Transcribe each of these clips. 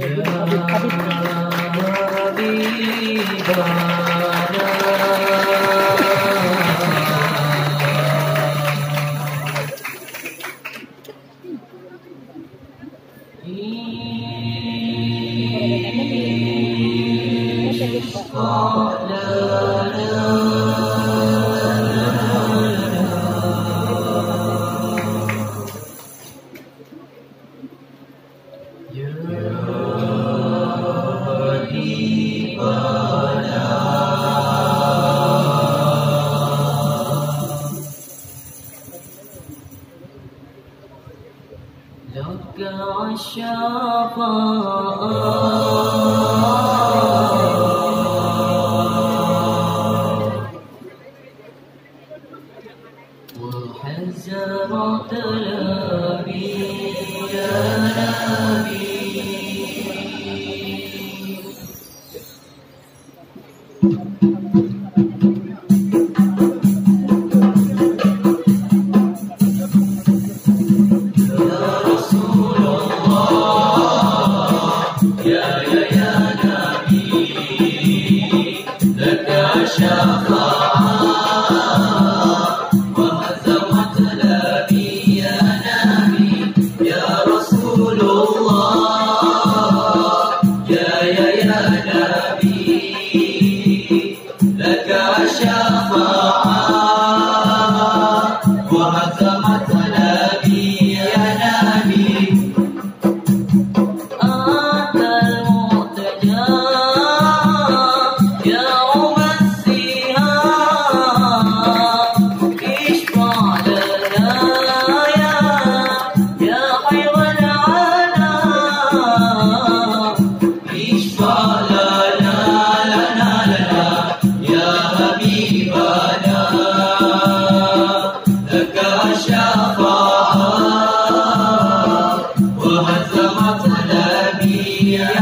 يا حبيبنا الشفاعة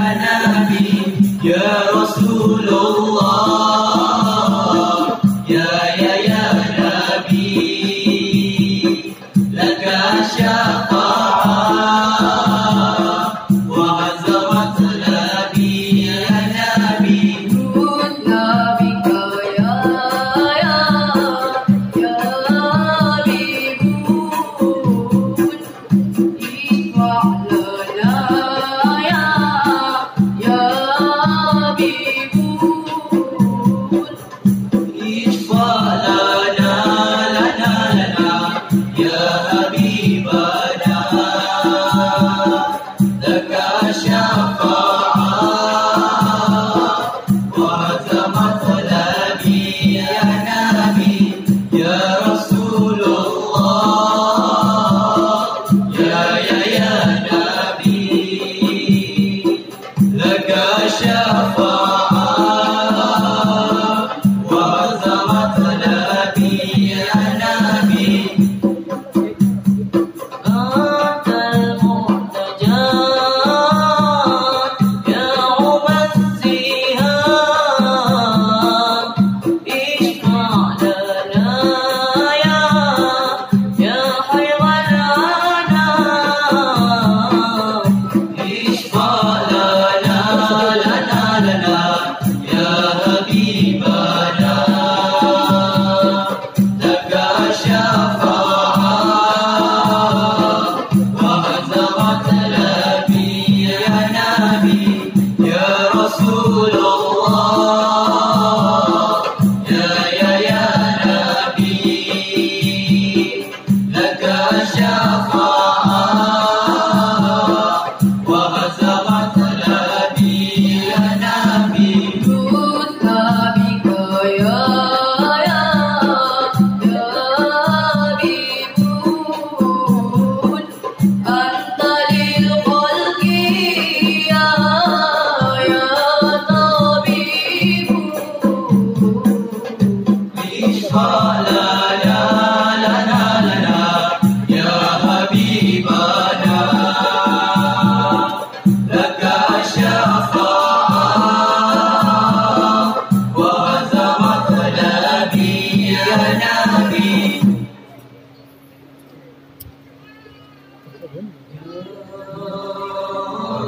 يا نبي يا رسول الله.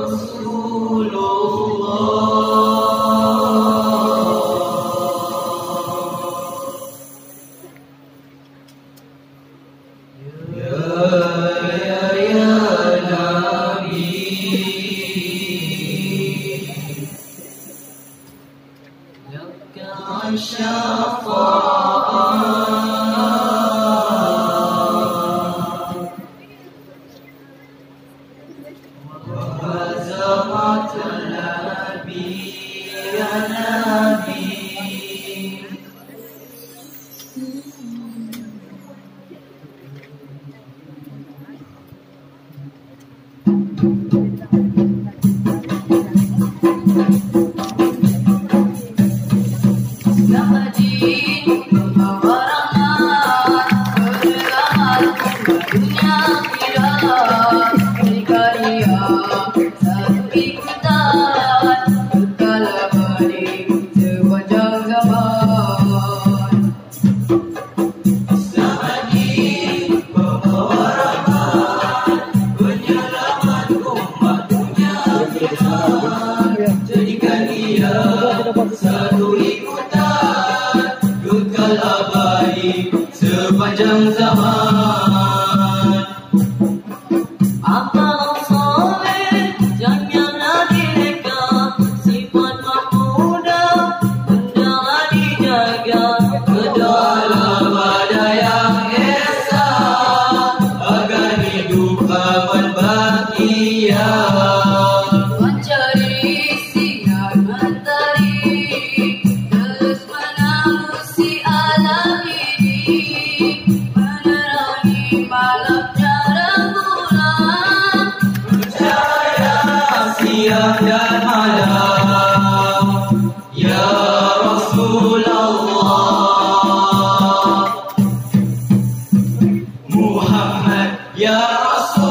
رسول الله يا يا يا نبي لك الشفاعه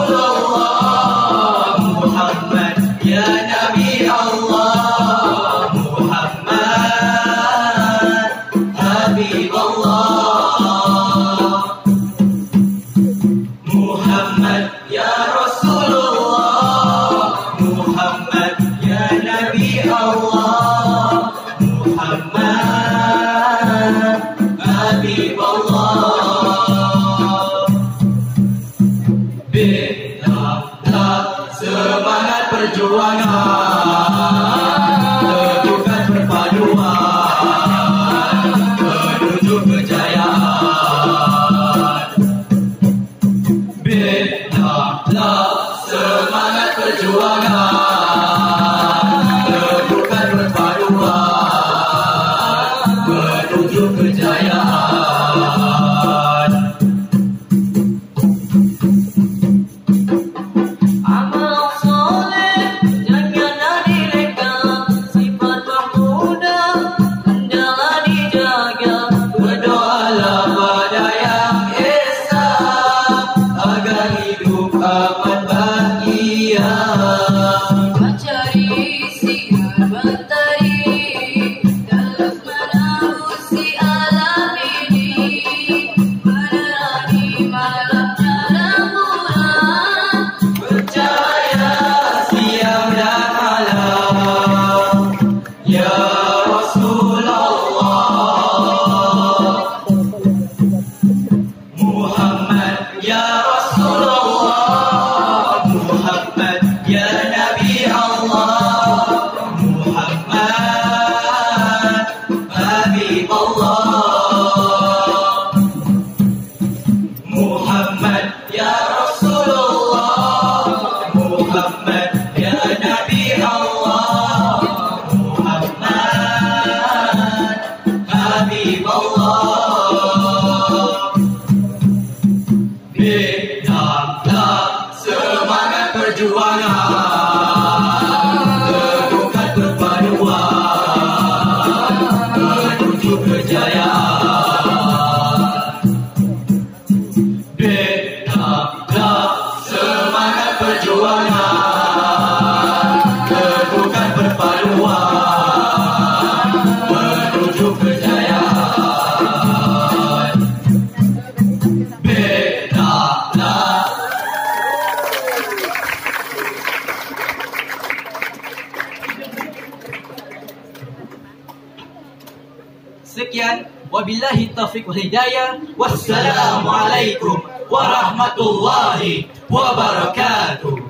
Allah semangat perjuangan. Marijuana التوفيق والهداية والسلام عليكم ورحمة الله وبركاته.